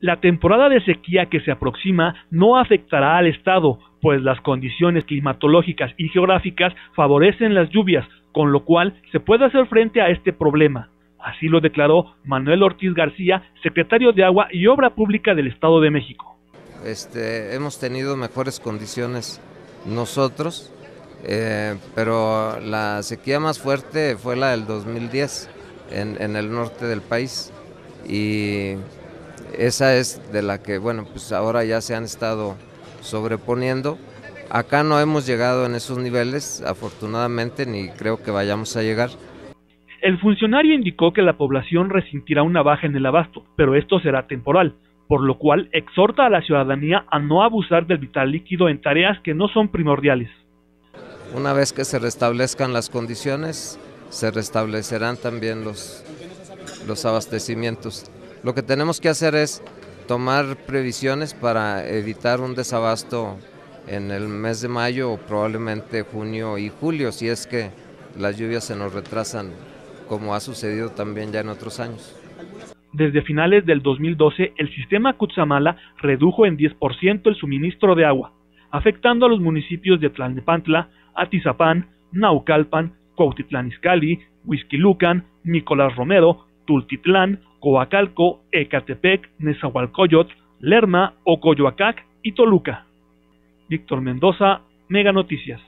La temporada de sequía que se aproxima no afectará al estado, pues las condiciones climatológicas y geográficas favorecen las lluvias, con lo cual se puede hacer frente a este problema. Así lo declaró Manuel Ortiz García, secretario de Agua y Obra Pública del Estado de México. Este, hemos tenido mejores condiciones nosotros, eh, pero la sequía más fuerte fue la del 2010 en, en el norte del país y esa es de la que, bueno, pues ahora ya se han estado sobreponiendo. Acá no hemos llegado en esos niveles, afortunadamente, ni creo que vayamos a llegar. El funcionario indicó que la población resentirá una baja en el abasto, pero esto será temporal, por lo cual exhorta a la ciudadanía a no abusar del vital líquido en tareas que no son primordiales. Una vez que se restablezcan las condiciones, se restablecerán también los, los abastecimientos. Lo que tenemos que hacer es tomar previsiones para evitar un desabasto en el mes de mayo o probablemente junio y julio, si es que las lluvias se nos retrasan, como ha sucedido también ya en otros años. Desde finales del 2012, el sistema Cutzamala redujo en 10% el suministro de agua, afectando a los municipios de Tlalnepantla, Atizapán, Naucalpan, Cuautitlán Izcalli, Huizquilucan, Nicolás Romero, Tultitlán, Coacalco, Ecatepec, Nezahualcóyotl, Lerma, Ocoyoacac y Toluca. Víctor Mendoza, Mega Noticias.